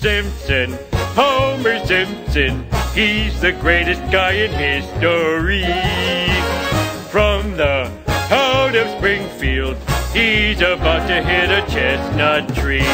Simpson, Homer Simpson. He's the greatest guy in history. From the out of Springfield, he's about to hit a chestnut tree.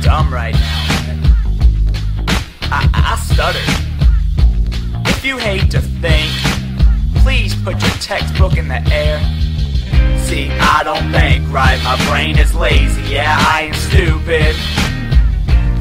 Dumb right now. I, I stutter. If you hate to think, please put your textbook in the air. See, I don't think right, my brain is lazy, yeah, I am stupid.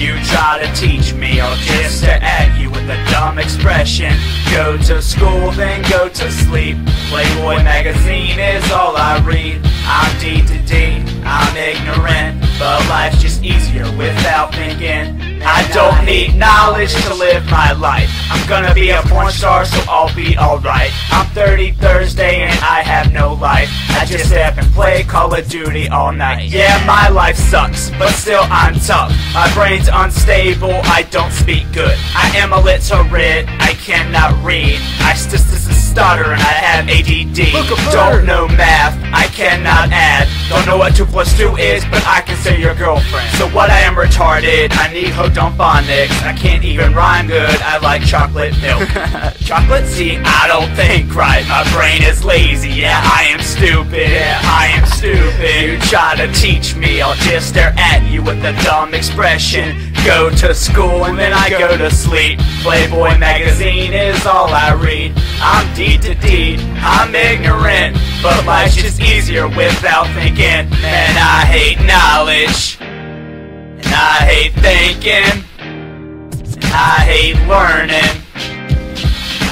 You try to teach me, I'll just stare at you with a dumb expression. Go to school, then go to sleep. Playboy magazine is all I read. I'm D to D, I'm ignorant, but life's just easier without thinking. I don't need knowledge to live my life. I'm gonna be a porn star, so I'll be alright. I'm 30 Thursday and I have no life. I just sit up and play Call of Duty all night. Yeah, my life sucks, but still I'm tough. My brain's unstable, I don't speak good. I am illiterate, I cannot read. I just stutter and I have ADD. Don't know math, I cannot add. Don't know what 2 plus 2 is, but I can say your girlfriend. So what I am retarded, I need hooked on phonics. I can't even rhyme good, I like chocolate milk. chocolate? See, I don't think right, my brain is lazy. Yeah, I am stupid, yeah, I am stupid. You try to teach me, I'll just stare at you with a dumb expression. Go to school and then I go to sleep. Playboy magazine is all I read. I'm D to D, I'm ignorant, but life's just easier without thinking. Man, I hate knowledge, and I hate thinking, and I hate learning,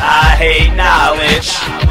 I hate knowledge.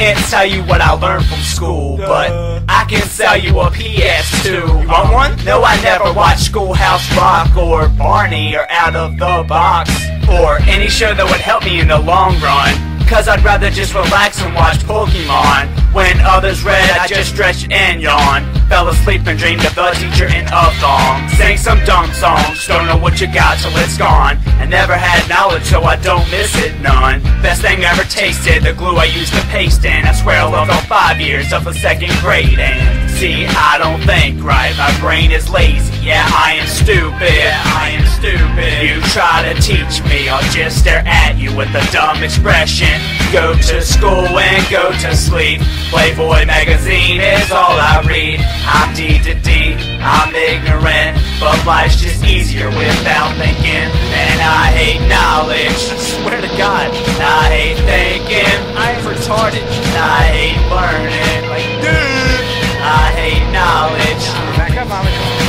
Can't tell you what I learned from school, but I can sell you a PS2. You want one? No, I never watched Schoolhouse Rock or Barney or Out of the Box or any show that would help me in the long run. Cause I'd rather just relax and watch Pokemon. When others read, I just stretched and yawned. Fell asleep and dreamed of the teacher in a thong. Sang some dumb songs, don't know what you got till it's gone. I never had knowledge, so I don't miss it none. Best thing I ever tasted, the glue I used to paste in. I swear I loved all five years of the second grade. And see, I don't think right, my brain is lazy. Yeah, I am stupid. Yeah, I am stupid. You try to teach me, I'll just stare at you with a dumb expression. Go to school and go to sleep. Playboy magazine is all I read. I'm D to D, I'm ignorant, but life's just easier without thinking. And I hate knowledge. I swear to God, and I hate thinking. I'm retarded. And I hate learning. Like, dude, I hate knowledge. Back up.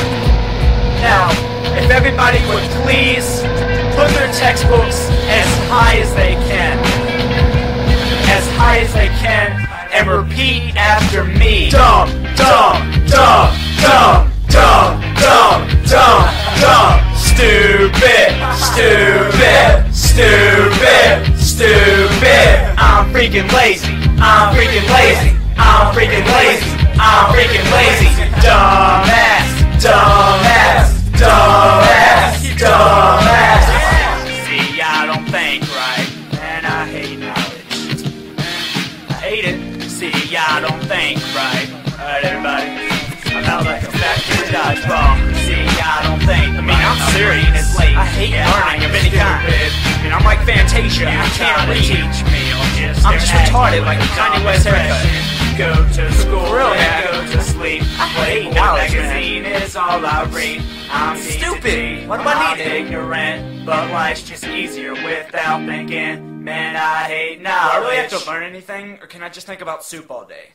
Now, if everybody would please put their textbooks as high as they can As high as they can and repeat after me. Dumb, dumb, dumb, dumb, dumb, dumb, dumb, dumb. Stupid, stupid, stupid, stupid. I'm freaking lazy. I'm freaking lazy. Fantasia. I can't read. Teach me. I'm just retarded like Kanye West haircut. Go to school, real yeah. go to sleep. I hate knowledge, magazine man. is all I read. I'm stupid. What do I need? I'm ignorant, but life's just easier without thinking. Man, I hate knowledge. Do I really have to learn anything, or can I just think about soup all day?